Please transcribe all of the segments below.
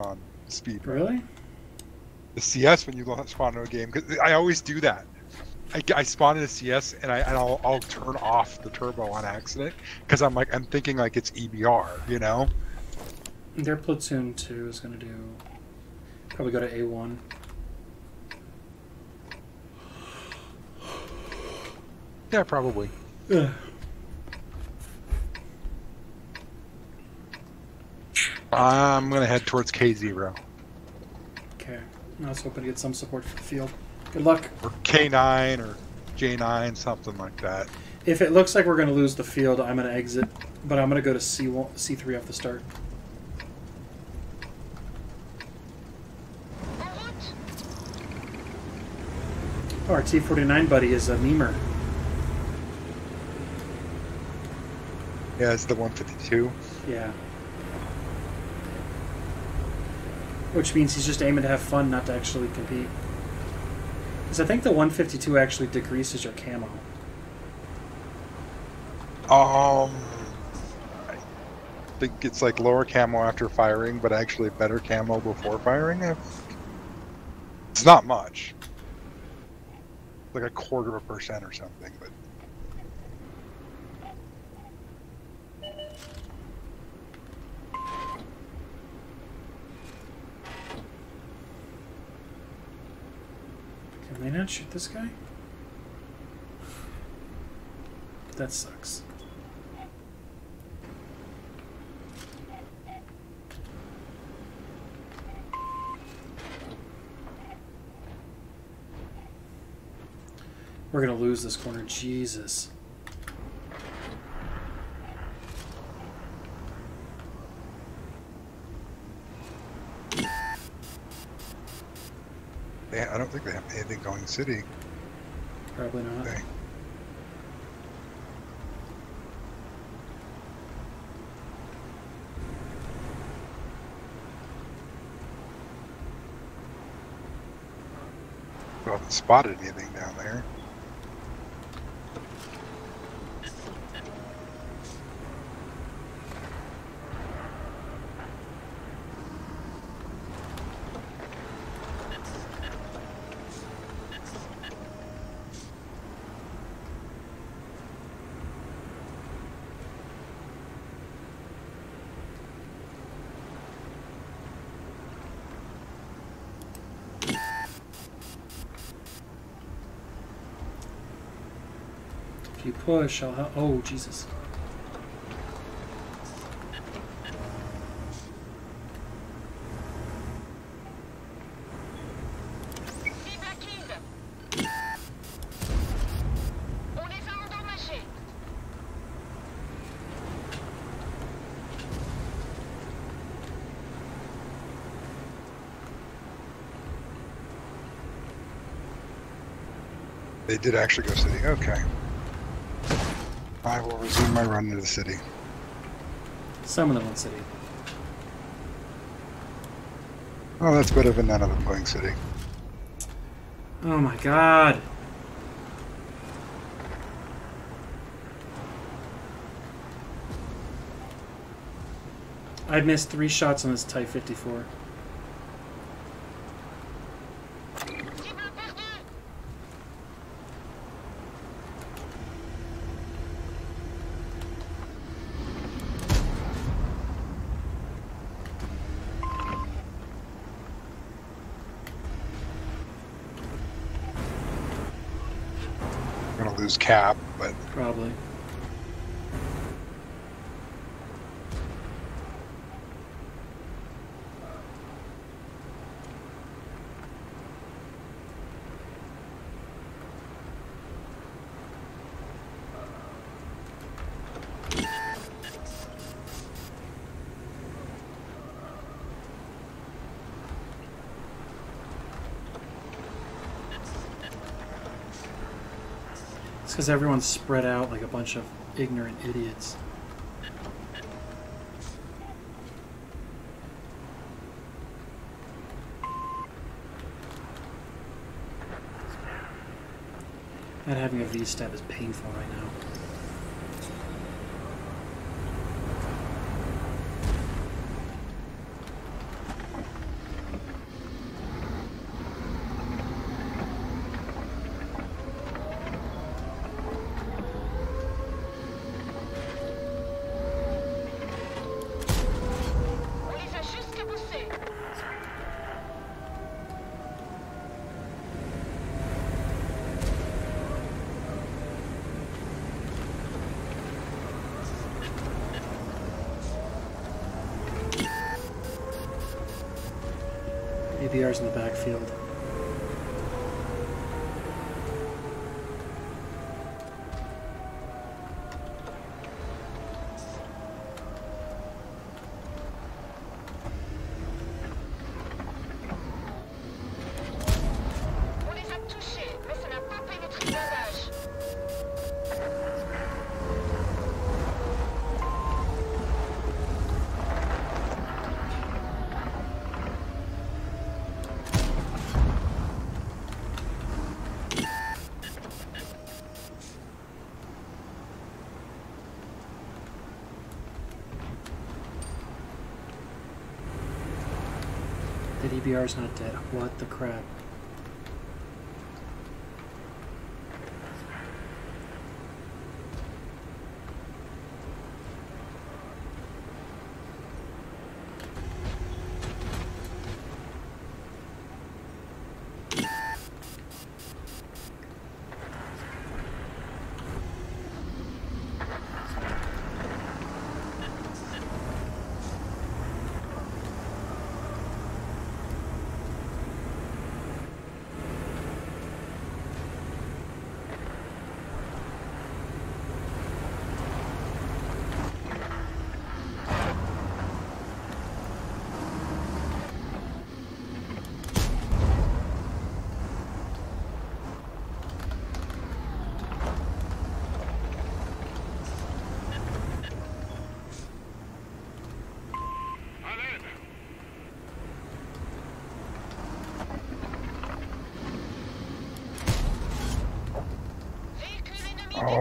on speed. Really? The CS when you spawn in a game because I always do that. I, I spawn in a CS and I and I'll, I'll turn off the turbo on accident because I'm like I'm thinking like it's EBR, you know. Their platoon two is gonna do probably go to A one. Yeah, probably. I'm gonna head towards K0 Okay. I was hoping to get some support for the field. Good luck. or K9 or J9, something like that. If it looks like we're gonna lose the field, I'm gonna exit, but I'm gonna go to C one, C three off the start. Oh, our T49 buddy is a memer. Yeah, it's the 152. Yeah. Which means he's just aiming to have fun, not to actually compete. Because I think the 152 actually decreases your camo. Um, I think it's like lower camo after firing, but actually better camo before firing. It's not much, like a quarter of a percent or something. But Can they not shoot this guy? That sucks. We're gonna lose this corner. Jesus. They, I don't think they have anything going city. Probably not. We haven't spotted anything down there. You push, I'll. Oh, Jesus. They did actually go city. Okay. I will resume my run to the city. Some of them went city. Oh, that's better than none of them going city. Oh my god. I missed three shots on this Type 54. Lose cap, but Probably. Because everyone's spread out like a bunch of ignorant idiots. And having a V-step is painful right now. EBR's in the backfield. EBR's not dead. What the crap?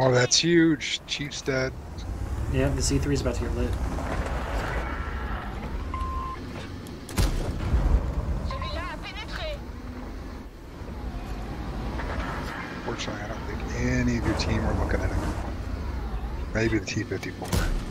Oh, that's huge. Chief's dead. Yeah, the C3 is about to get lit. Celui-là a pénétré. Fortunately, I don't think any of your team are looking at him. Maybe the T-54.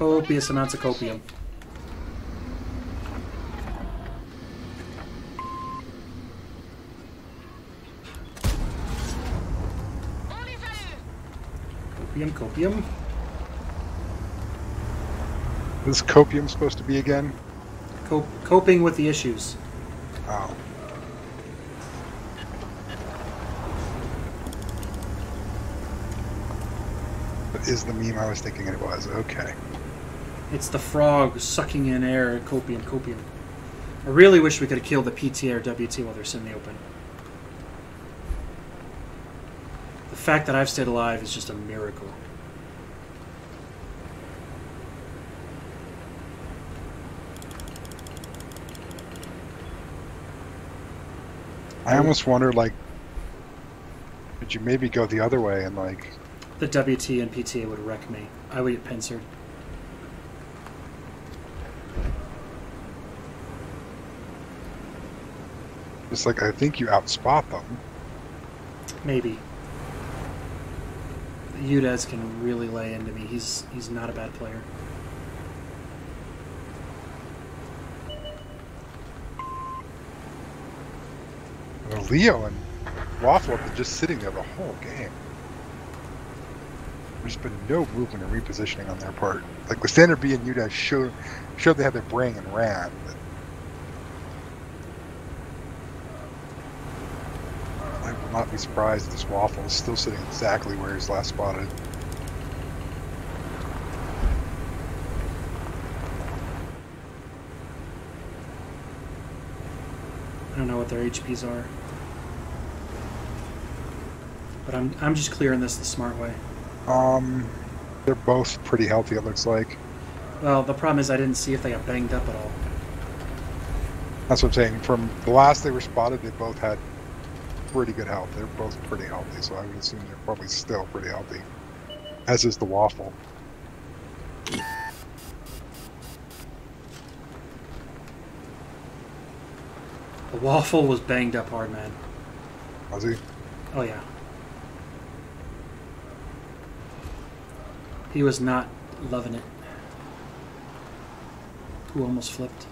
Copious amounts of copium. On les a eus. Copium, copium. This copium supposed to be again? Cop- coping with the issues. Oh. But is the meme I was thinking it was. Okay. It's the frog sucking in air. Copium, copium. I really wish we could have killed the PT or WT while they're sitting in the open. The fact that I've stayed alive is just a miracle. I almost wonder, like, did you maybe go the other way and, like, The WT and PTA would wreck me. I would get pincered. Just like, I think you outspot them. Maybe. Udez can really lay into me. He's he's not a bad player. Leo and Waffle have been just sitting there the whole game. There's been no movement or repositioning on their part. Like the standard B and UDAS showed showed they had their brain and ran. But I will not be surprised if this Waffle is still sitting exactly where he's last spotted. I don't know what their HPs are. But I'm I'm just clearing this the smart way. Um, they're both pretty healthy. It looks like. Well, the problem is I didn't see if they got banged up at all. That's what I'm saying. From the last they were spotted, they both had pretty good health. They're both pretty healthy, so I would assume they're probably still pretty healthy. As is the waffle. The waffle was banged up hard, man. Was he? Oh yeah. He was not loving it. Who almost flipped?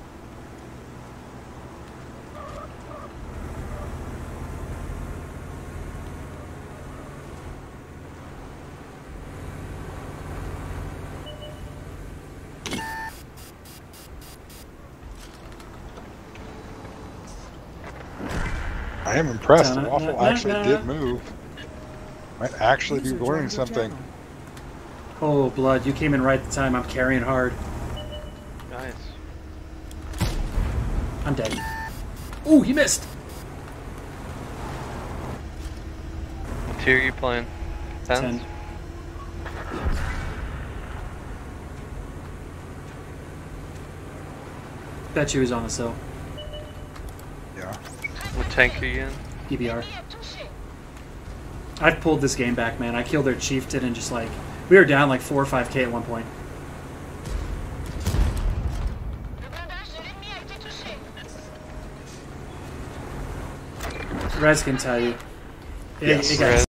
I am impressed. The waffle da- da- actually did move. Might actually be learning something. Oh, blood! You came in right at the time. I'm carrying hard. Nice. I'm dead. Ooh, he missed. What tier are you playing? Tens? Ten. Bet you was on the sill. Yeah. What tank are you in? EBR. Ennemi est touché. I've pulled this game back, man. I killed their chieftain and just like we were down like four or five k at one point. Le blindage de l'ennemi a été touché. Rez can tell you. It, Yes. it.